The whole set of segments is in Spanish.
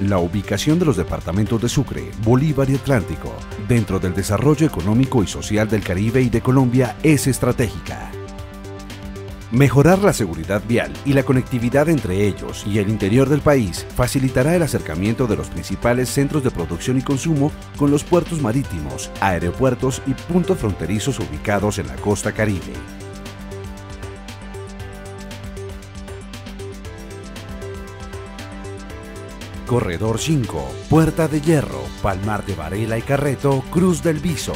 La ubicación de los departamentos de Sucre, Bolívar y Atlántico dentro del desarrollo económico y social del Caribe y de Colombia es estratégica. Mejorar la seguridad vial y la conectividad entre ellos y el interior del país facilitará el acercamiento de los principales centros de producción y consumo con los puertos marítimos, aeropuertos y puntos fronterizos ubicados en la costa caribe. Corredor 5, Puerta de Hierro, Palmar de Varela y Carreto, Cruz del Viso.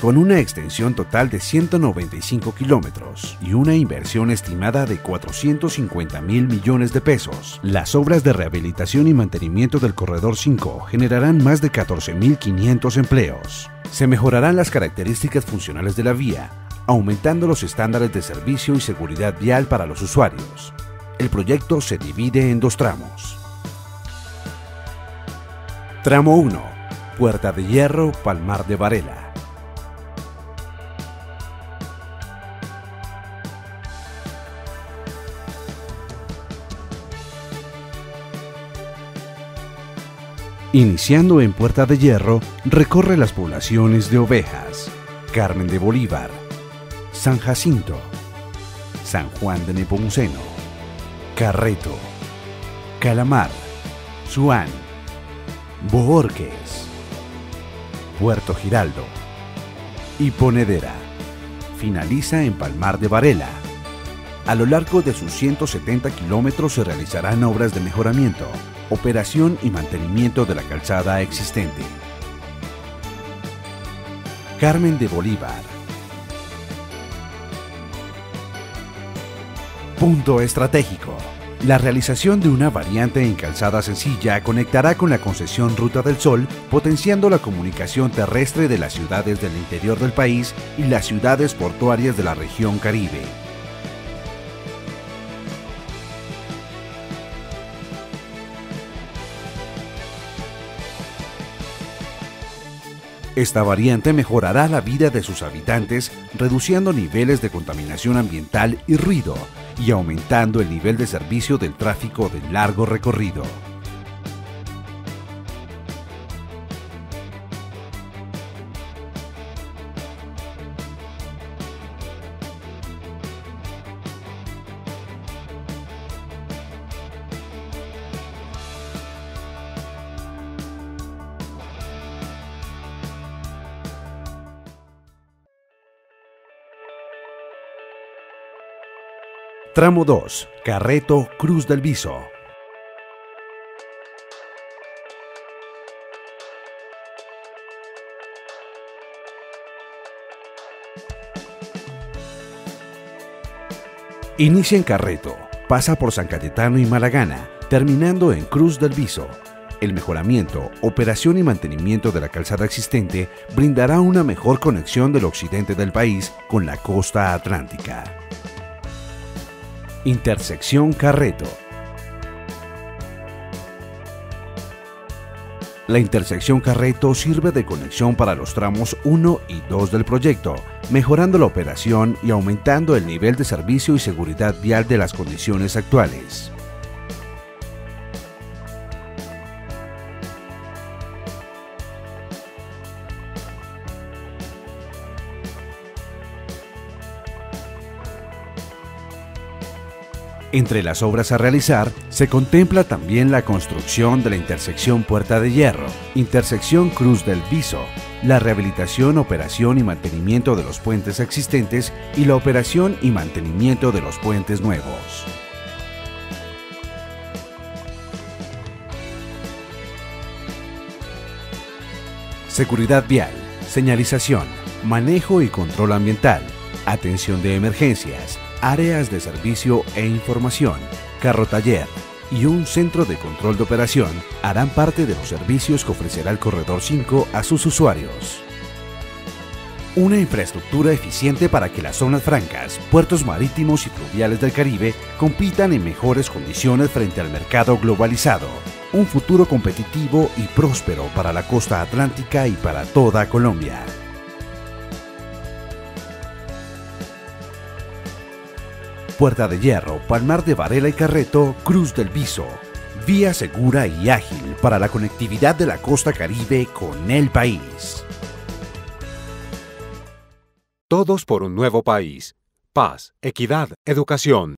con una extensión total de 195 kilómetros y una inversión estimada de 450 mil millones de pesos. Las obras de rehabilitación y mantenimiento del Corredor 5 generarán más de 14.500 empleos. Se mejorarán las características funcionales de la vía, aumentando los estándares de servicio y seguridad vial para los usuarios. El proyecto se divide en dos tramos. Tramo 1. Puerta de Hierro, Palmar de Varela. Iniciando en Puerta de Hierro, recorre las poblaciones de Ovejas, Carmen de Bolívar, San Jacinto, San Juan de Nepomuceno, Carreto, Calamar, Suán, Bohorques, Puerto Giraldo y Ponedera. Finaliza en Palmar de Varela. A lo largo de sus 170 kilómetros se realizarán obras de mejoramiento, operación y mantenimiento de la calzada existente. Carmen de Bolívar. Punto estratégico. La realización de una variante en calzada sencilla conectará con la concesión Ruta del Sol, potenciando la comunicación terrestre de las ciudades del interior del país y las ciudades portuarias de la región Caribe. Esta variante mejorará la vida de sus habitantes, reduciendo niveles de contaminación ambiental y ruido, y aumentando el nivel de servicio del tráfico de largo recorrido. Tramo 2, Carreto Cruz del Viso. Inicia en Carreto, pasa por San Cayetano y Malagana, terminando en Cruz del Viso. El mejoramiento, operación y mantenimiento de la calzada existente brindará una mejor conexión del occidente del país con la costa atlántica. Intersección Carreto. La intersección Carreto sirve de conexión para los tramos 1 y 2 del proyecto, mejorando la operación y aumentando el nivel de servicio y seguridad vial de las condiciones actuales. Entre las obras a realizar se contempla también la construcción de la intersección Puerta de Hierro, intersección Cruz del Viso, la rehabilitación, operación y mantenimiento de los puentes existentes y la operación y mantenimiento de los puentes nuevos. Seguridad vial, señalización, manejo y control ambiental, atención de emergencias, áreas de servicio e información, carro taller y un centro de control de operación harán parte de los servicios que ofrecerá el Corredor 5 a sus usuarios. Una infraestructura eficiente para que las zonas francas, puertos marítimos y fluviales del Caribe compitan en mejores condiciones frente al mercado globalizado. Un futuro competitivo y próspero para la costa atlántica y para toda Colombia. Puerta de Hierro, Palmar de Varela y Carreto, Cruz del Viso. Vía segura y ágil para la conectividad de la costa caribe con el país. Todos por un nuevo país. Paz, equidad, educación.